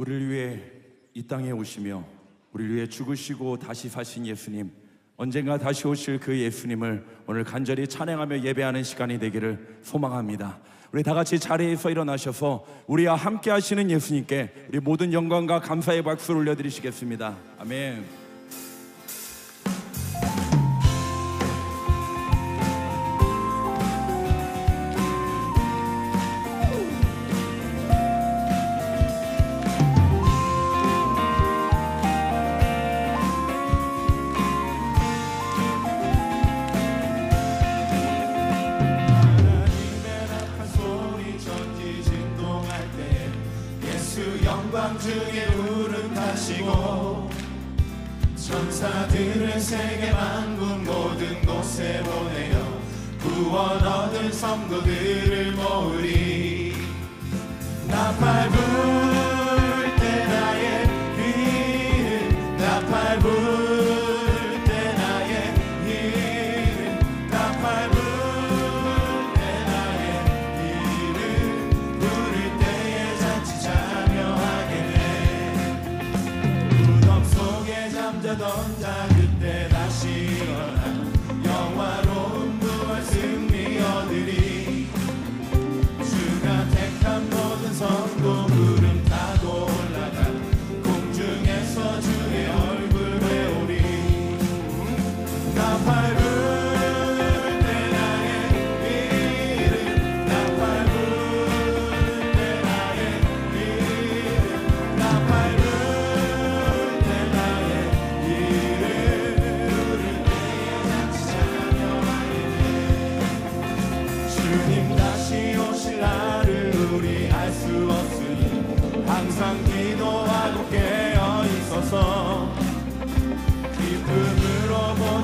우리를 위해 이 땅에 오시며 우리를 위해 죽으시고 다시 사신 예수님 언젠가 다시 오실 그 예수님을 오늘 간절히 찬양하며 예배하는 시간이 되기를 소망합니다. 우리 다 같이 자리에서 일어나셔서 우리와 함께 하시는 예수님께 우리 모든 영광과 감사의 박수를 올려드리시겠습니다. 아멘. 천사들을 세계 만군 모든 곳에 보내어 구원 얻은 성도들을 모으리. 나팔 불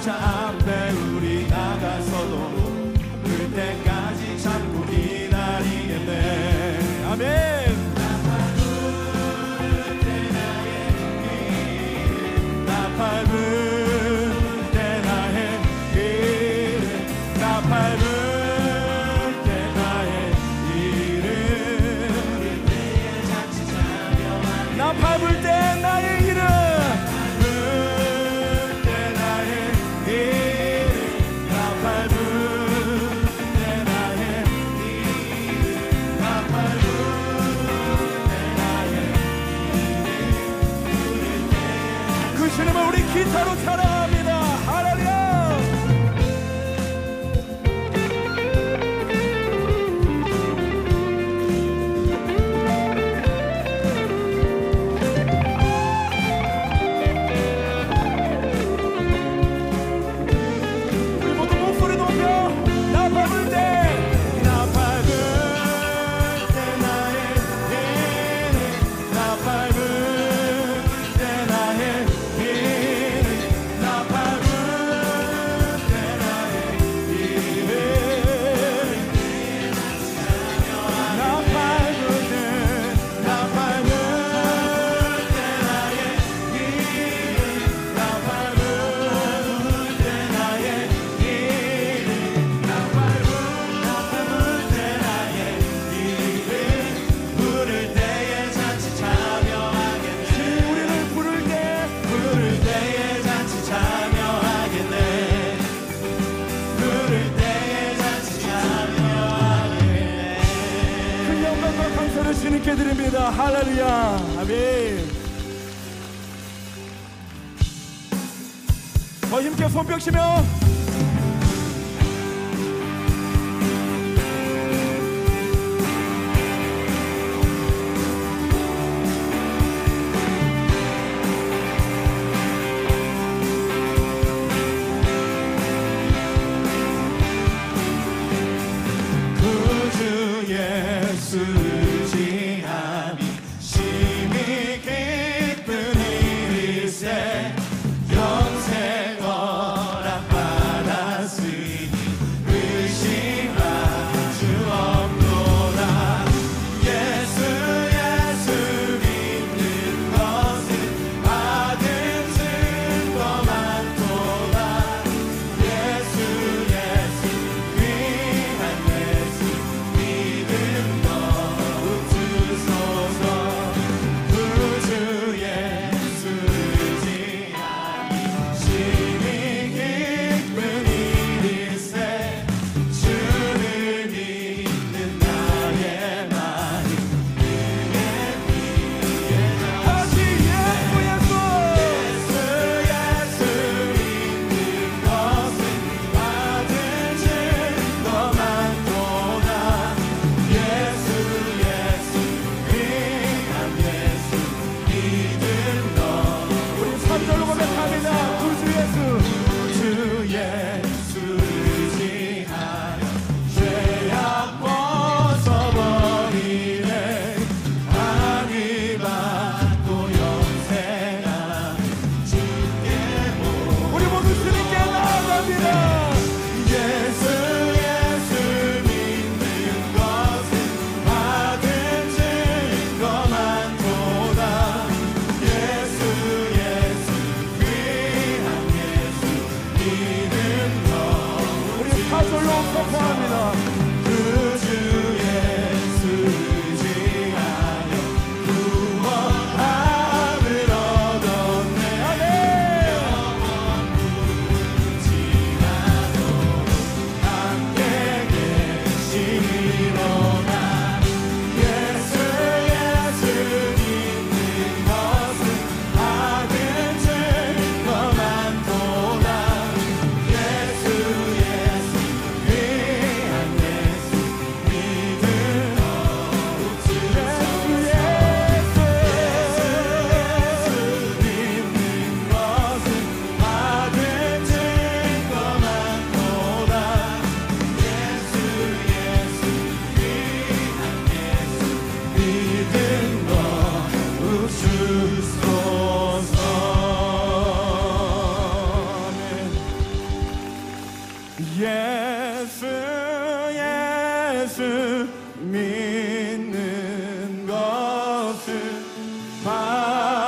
to 서로 서로 더 힘께 손뼉 치며. 그 주 예수.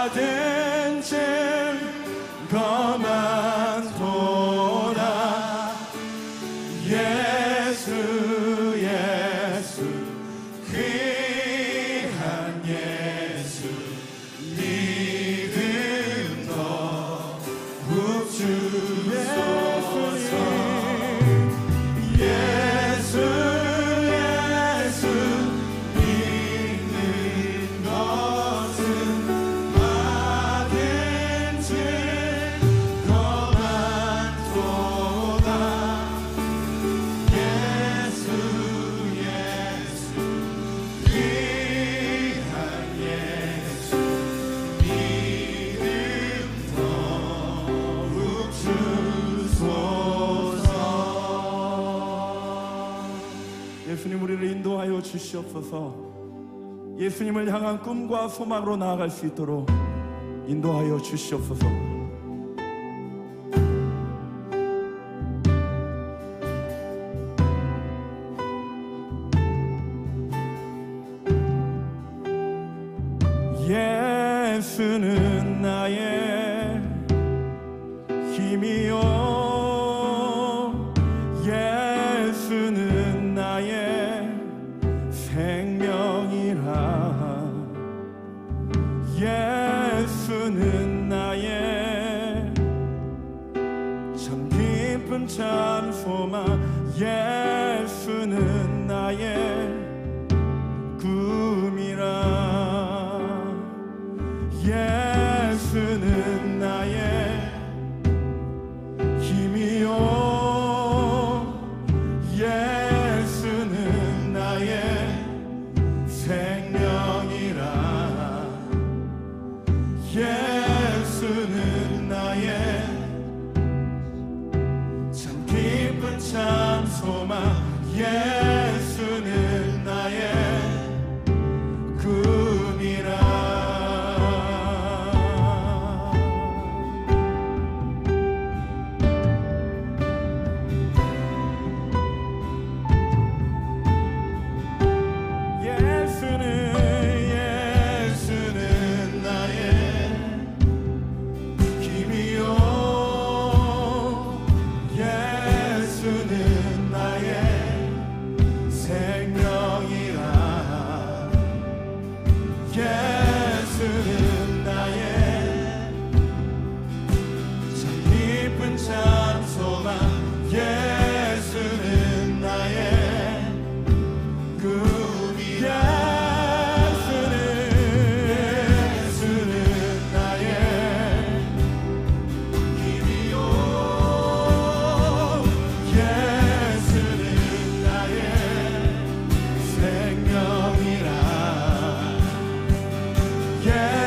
Father. 예수님 우리를 인도하여 주시옵소서. 예수님을 향한 꿈과 소망으로 나아갈 수 있도록 인도하여 주시옵소서. 예수는 나의 힘이요. 도마 예수는 나의 꿈이라. 예수는 나의 힘이요. 예수는 나의 생명이라. 예수는 Yeah.